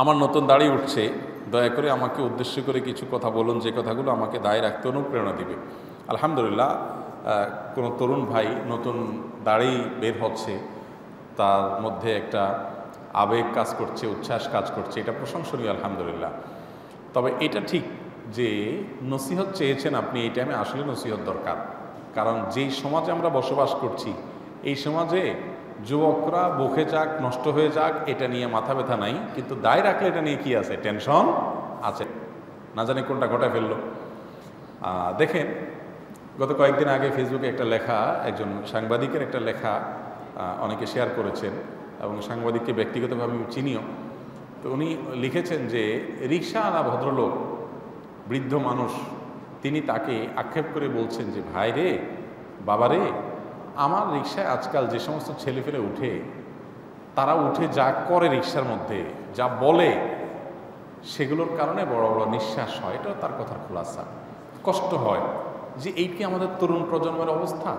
আমার নতুন দাড়ি উঠছে, দয়া করে আমাকে উদ্দেশ্য করে কিছু কথা বলুন, যে কথাগুলো আমাকে দায় রাখতে অনুপ্রেরণা দিবে। আলহামদুলিল্লাহ কোনো তরুণ ভাই নতুন দাড়ি বের হচ্ছে, তার মধ্যে একটা আবেগ কাজ করছে, উচ্ছ্বাস কাজ করছে, এটা প্রশংসনীয়, আলহামদুলিল্লাহ। তবে এটা ঠিক যে নসিহত চেয়েছেন আপনি, এই টাইমে আসলে নসিহত দরকার। কারণ যেই সমাজে আমরা বসবাস করছি, এই সমাজে যুবকরা বুকে যাক, নষ্ট হয়ে যাক, এটা নিয়ে মাথা ব্যথা নাই, কিন্তু দায় রাখলে এটা নিয়ে কি আছে? টেনশন আছে। না জানি কোনটা ঘটায় ফেলল। দেখেন, গত কয়েকদিন আগে ফেসবুকে একটা লেখা, একজন সাংবাদিকের একটা লেখা অনেকে শেয়ার করেছেন, এবং সাংবাদিককে ব্যক্তিগতভাবে আমি চিনিও। তো উনি লিখেছেন যে, রিক্সা আনা ভদ্রলোক, বৃদ্ধ মানুষ, তিনি তাকে আক্ষেপ করে বলছেন যে, ভাই রে, বাবা রে আমার রিক্সায় আজকাল যে সমস্ত ছেলেফেলে উঠে, তারা উঠে যা করে রিক্সার মধ্যে, যা বলে, সেগুলোর কারণে বড় বড় নিঃশ্বাস হয়। এটাও তার কথার খোলাসা। কষ্ট হয় যে এই কি আমাদের তরুণ প্রজন্মের অবস্থা?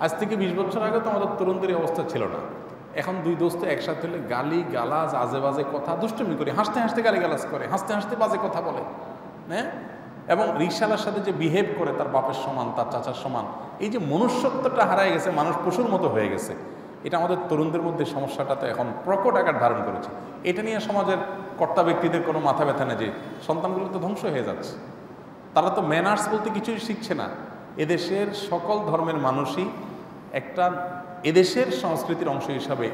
আজ থেকে বিশ বছর আগে তো আমাদের তরুণদের অবস্থা ছিল না। এখন দুই দোস্ত একসাথে হলে গালি, গালাজ আজে বাজে কথা, দুষ্টমি করে, হাসতে হাসতে গালি গালাজ করে, হাসতে হাসতে বাজে কথা বলে হ্যাঁ? এবং রিক্সালার সাথে যে বিহেভ করে তার বাপের সমান, তার চাচার সমান, এই যে মনুষ্যত্বটা হারায় গেছে, মানুষ পশুর মতো হয়ে গেছে, এটা আমাদের তরুণদের মধ্যে সমস্যাটাতে এখন প্রকট আকার ধারণ করেছে। এটা নিয়ে সমাজের কর্তা ব্যক্তিদের কোনো মাথা ব্যথা নেই যে, সন্তানগুলো তো ধ্বংস হয়ে যাচ্ছে। তারা তো ম্যানার্স বলতে কিছুই শিখছে না। এদেশের সকল ধর্মের মানুষই একটা এদেশের সংস্কৃতির অংশ হিসাবে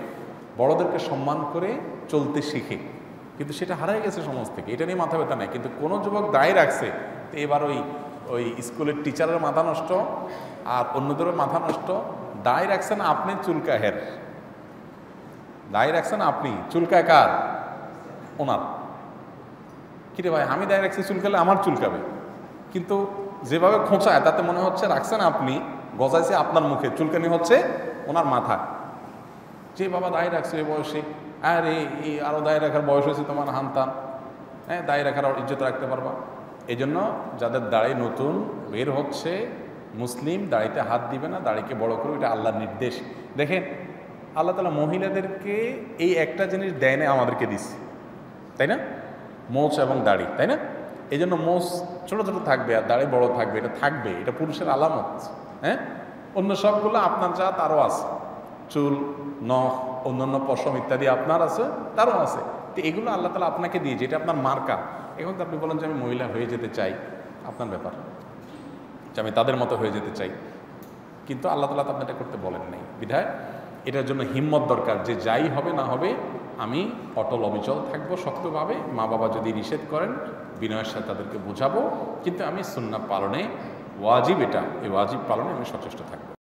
বড়দেরকে সম্মান করে চলতে শিখে। কিন্তু সেটা হারাই গেছে সমাজ থেকে। এটা নিয়ে মাথা ব্যথা নেই। কিন্তু কোনো যুবক দায় রাখছে তো এবার ওই ওই স্কুলের টিচারের মাথা নষ্ট আর অন্যদেরও মাথা নষ্ট। দায় রাখছেন আপনি চুলকাহের। দায় রাখছেন আপনি। চুলকায় কার? ওনার। কিরে ভাই, আমি দায় রাখছি চুলকালে আমার চুলকাবে। কিন্তু যেভাবে খোঁচায়, তাতে মনে হচ্ছে রাখছেন আপনি, গজাইছে আপনার মুখে। চুলকানি হচ্ছে ওনার মাথা যে বাবা দায় রাখছে এ বয়সে আরে, এই আরও দায় রাখার বয়স হয়েছে তোমার হানতান হ্যাঁ দায় রাখার ইজ্জত রাখতে পারবা। এই জন্য যাদের দাড়ি নতুন, বের হচ্ছে, মুসলিম, দাড়িতে হাত দিবে না, দাড়িকে বড় করবে এটা আল্লাহর নির্দেশ। দেখেন, আল্লাহ তালা মহিলাদেরকে এই একটা জিনিস দেয় না আমাদেরকে দিচ্ছে তাই না? মোচ এবং দাড়ি, তাই না? এই জন্য মোচ ছোটো ছোটো থাকবে আর দাড়ি বড় থাকবে, এটা থাকবে, এটা পুরুষের আলামত। হ্যাঁ? অন্য সবগুলো আপনার যা তারও আছে। চুল, নখ, অন্যান্য পশম ইত্যাদি আপনার আছে, তারও আছে। তো এগুলো আল্লাহ তালা আপনাকে দিয়েছে এটা আপনার মার্কা। এখন তো আপনি বলেন যে আমি মহিলা হয়ে যেতে চাই, আপনার ব্যাপার। যে আমি তাদের মতো হয়ে যেতে চাই। কিন্তু আল্লাহ তালা তো আপনি এটা করতে বলেন নাই। বিধায় এটার জন্য হিম্মত দরকার, যে যাই হবে না হবে, আমি অটল অবিচল থাকব শক্তভাবে। মা বাবা যদি নিষেধ করেন, বিনয়ের সাথে তাদেরকে বোঝাবো। কিন্তু আমি সুন্না পালনে ওয়াজিব এটা, এই ওয়াজিব পালনে আমি সচেষ্ট থাকব।